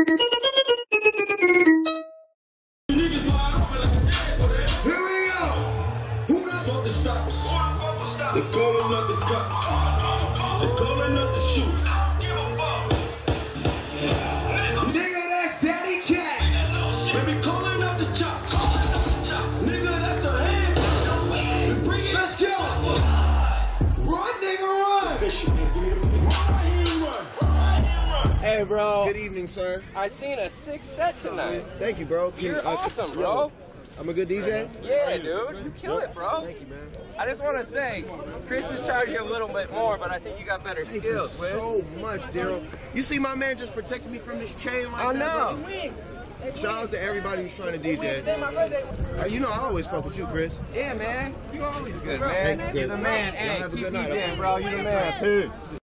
Here we go. Who the fuck the stoppers? They calling up the cops. They calling up the shoots. Nigga, that's Daddy Cat. Baby, calling up the. Hey, bro. Good evening, sir. I seen a sick set tonight. Thank you, bro. Can- You're uh, awesome, yo, bro. I'm a good DJ. Yeah, dude. You kill it, bro. Thank you, man. I just want to say, Chris is charging you a little bit more, but I think you got better Thank you skills, Wiz. so much, Daryl. You see my man just protecting me from this chain like Oh, that, no. bro? Shout out to everybody who's trying to DJ. Uh, you know I always fuck with you, Chris. Yeah, man. You always good, Thank man. you, You're the man. Y'all Hey, have keep DJing, bro. You're the man. Peace.